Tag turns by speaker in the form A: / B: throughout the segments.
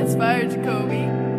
A: inspired Jacoby.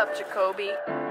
A: Up, Jacoby.